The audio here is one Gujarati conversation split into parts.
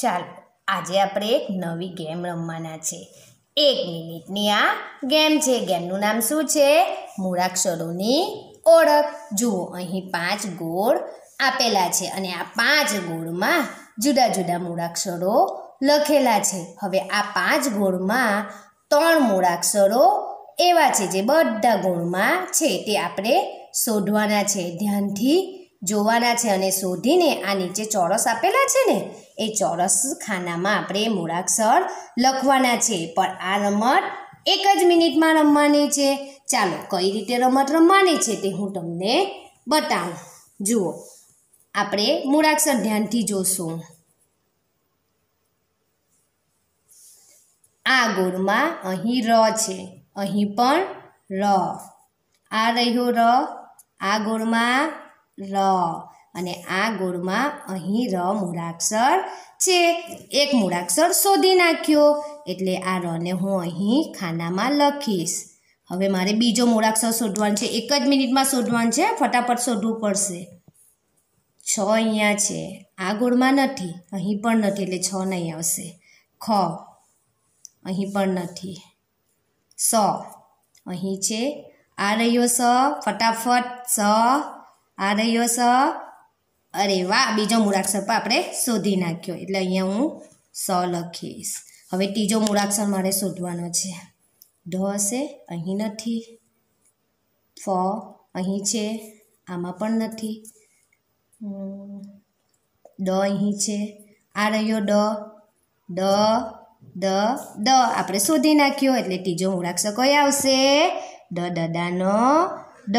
ચાલો, આજે આપણે એક નવી ગેમ રમવાના છે. એક મિનિટની આ ગેમ છે. ગેમનું નામ શું છે? મૂળાક્ષરોની ઓળખ. જુઓ, અહીં પાંચ ગોળ આપેલા છે અને આ પાંચ ગોળમાં જુદા જુદા મૂળાક્ષરો લખેલા છે. હવે આ પાંચ ગોળમાં ત્રણ મૂળાક્ષરો એવા છે જે બધા ગોળમાં છે. તે આપણે શોધવાના છે. ધ્યાનથી જોવાના છે અને શોધીને આ નીચે ચોરસ આપેલા છે ને, એ ચોરસ ખાનામાં આપણે મૂળાક્ષર લખવાના છે. પણ આ રમત એક જ મિનિટમાં રમવાની છે. ચાલો, કઈ રીતે રમત રમવાની છે તે હું તમને બતાવું. જુઓ, આપણે મૂળાક્ષર ધ્યાનથી જોશું. આ ગોળમાં અહીં ર છે. અહીં પણ ર. આ રહ્યો ર. આ ગોળમાં ર. અને આ ગોળમાં અહીં ર મૂળાક્ષર છે. એક મૂળાક્ષર શોધી નાખ્યો. એટલે આ રને હું અહીં ખાનામાં લખીશ. હવે મારે બીજો મૂળાક્ષર શોધવાનું છે. એક જ મિનિટમાં શોધવાનું છે. ફટાફટ શોધવું પડશે. છ અહીંયા છે. આ ગોળમાં નથી. અહીં પણ નથી. એટલે છ નહીં આવશે. ખ. અહીં પણ નથી. સ. અહીં છે. આ રહ્યો સ. ફટાફટ સ. આ રહ્યો સ. અરે વાહ, બીજો મૂળાક્ષર પણ આપણે શોધી નાખ્યો. એટલે અહીંયા હું સ લખીશ. હવે ત્રીજો મૂળાક્ષર મારે શોધવાનો છે. ઢ હશે, અહીં નથી. ફ અહીં છે, આમાં પણ નથી. ડ અહીં છે. આ રહ્યો ડ. ડ ડ ડ આપણે શોધી નાખ્યો, એટલે ત્રીજો મૂળાક્ષર કયો આવશે? ડ દડાનો ડ.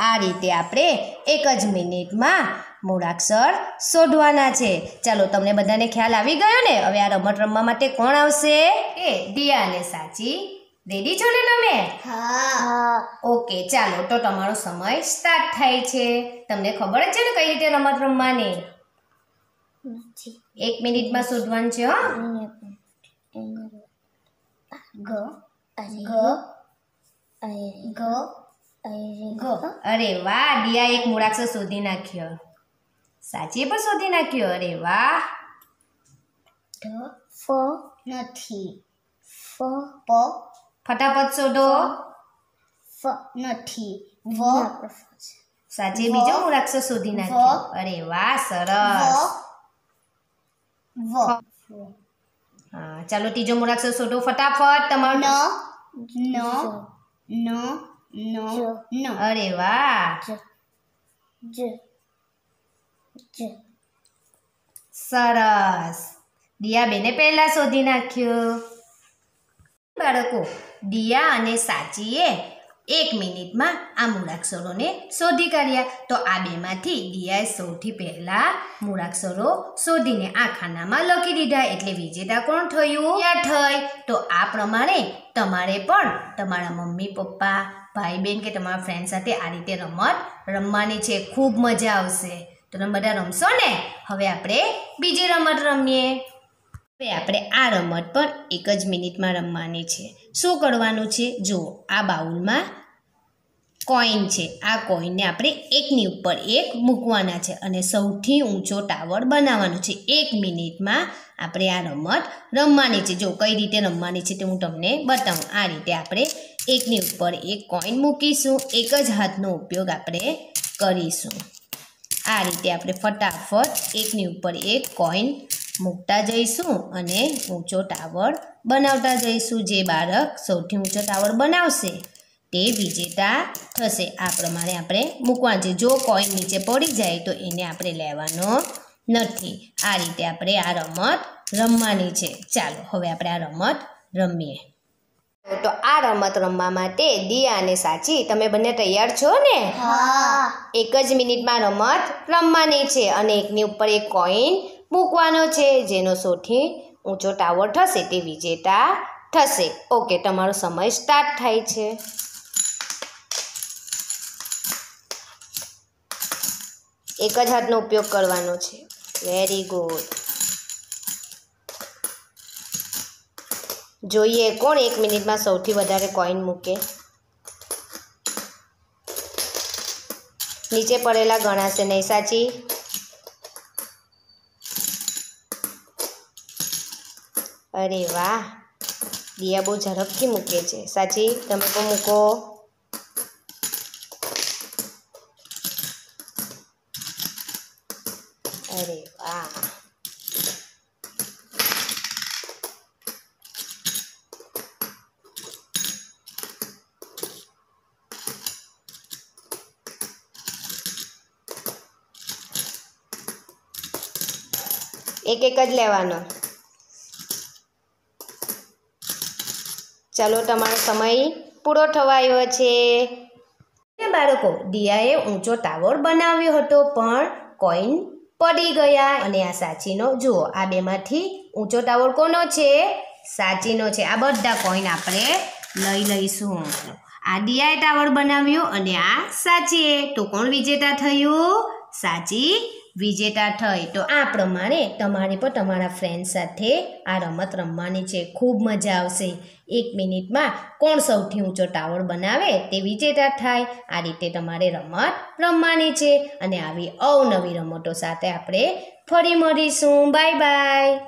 આ રીતે આપણે એક જ મિનિટમાં મૂળાક્ષર શોધવાના છે. ચાલો તમને બધાને ખ્યાલ આવી ગયો ને? હવે આ રમત રમવા માટે કોણ આવશે? એ દિયા અને સાચી. રેડી છો ને તમે? હા. ઓકે ચાલો તો તમારો સમય સ્ટાર્ટ થાય છે. તમને ખબર જ છે ને કઈ રીતે રમત રમવાની? એક મિનિટમાં શોધવાનું છે હો. ગ ગ. ગ. ગ અરે વાહ દિયા એક મૂળાક્ષર શોધી નાખ્યો. સાચી પણ શોધી નાખ્યો? અરે વાહ. ફ નથી. ફ પ. ફટાફટ શોધો. ફ. નથી. વ. સાચે બીજો મૂળાક્ષર શોધી નાખ્યો. અરે વાહ સરસ. વ. હા ચાલો ત્રીજો મૂળાક્ષર શોધો ફટાફટ તમારો ન ન ન ન અરે વાહ જ જ સરસ દિયા બેને પહેલા શોધી નાખ્યો બાળકો દિયા અને સાચીએ એક મિનિટમાં આ મૂળાક્ષરોને શોધી કાઢ્યા તો આ બેમાંથી દિયાએ સૌથી પહેલા મૂળાક્ષરો શોધીને આ ખાનામાં લખી દીધા એટલે વિજેતા કોણ થયું યા થઈ તો આ પ્રમાણે તમારે પણ તમારા મમ્મી પપ્પા ભાઈ બહેન કે તમારા ફ્રેન્ડ સાથે આ રીતે રમત રમવાની છે. ખૂબ મજા આવશે. તો તમે બધા રમશો ને? હવે આપણે બીજી રમત રમીએ. હવે આપણે આ રમત પણ એક જ મિનિટમાં રમવાની છે. શું કરવાનું છે? જુઓ, આ બાઉલમાં કોઈન છે. આ કોઈનને આપણે એકની ઉપર એક મૂકવાના છે અને સૌથી ઊંચો ટાવર બનાવવાનો છે. એક મિનિટમાં આપણે આ રમત રમવાની છે. જો કઈ રીતે રમવાની છે તે હું તમને બતાવું. આ રીતે આપણે એકની ઉપર એક કોઈન મૂકીશું, એક જ હાથનો ઉપયોગ આપણે કરીશું. આ રીતે આપણે ફટાફટ એકની ઉપર એક કોઈન મૂકતા જઈશું અને ઊંચો ટાવર બનાવતા જઈશું, જે બાળક સૌથી ઊંચો ટાવર બનાવશે. તે વિજેતા થશે. આ પ્રમાણે આપણે મૂકવાનું છે. જો કોઈન નીચે પડી જાય તો એને આપણે લેવાનો નથી. આ રીતે આપણે આ રમત રમવાની છે. ચાલો, હવે આપણે આ રમત રમીએ. તો આ રમત રમવા માટે દિયા અને સાચી તમે બંને તૈયાર છો ને? એક જ મિનિટમાં રમત રમવાની છે અને એકની ઉપર એક કોઈન મૂકવાનો છે જેનો સૌથી ઊંચો ટાવર થશે તે વિજેતા થશે. ઓકે તમારો સમય સ્ટાર્ટ થાય છે. એક જ હાથનો ઉપયોગ કરવાનો છે. વેરી ગુડ જોઈએ કોણ એક મિનિટમાં સૌથી વધારે કોઈન મૂકે? નીચે પડેલા ગણાશે નહીં સાચી અરે વાહ! દિયા બહુ ઝડપથી મૂકે છે. સાચી તમે પણ મૂકો. અરે વાહ! એક એક જ લેવાનો. ચાલો, તમારો સમય પૂરો થવાયો છે. બાળકો, દિયાએ ઊંચો ટાવર બનાવ્યો હતો, પણ કોઈન પડી ગયા અને આ સાચીનો, જુઓ, આ બેમાંથી ઊંચો ટાવર કોનો છે? સાચીનો છે. આ બધા કોઈન આપણે લઈ લઈશું. આ દિયાએ ટાવર બનાવ્યો અને આ સાચીએ. તો કોણ વિજેતા થયું? સાચી વિજેતા થઈ. તો આ પ્રમાણે તમારે પણ તમારા ફ્રેન્ડ સાથે આ રમત રમવાની છે. ખૂબ મજા આવશે. એક મિનિટમાં કોણ સૌથી ઊંચો ટાવર બનાવે તે વિજેતા થાય. આ રીતે તમારે રમત રમવાની છે. અને આવી અવનવી રમતો સાથે આપણે ફરી મળીશું. Bye bye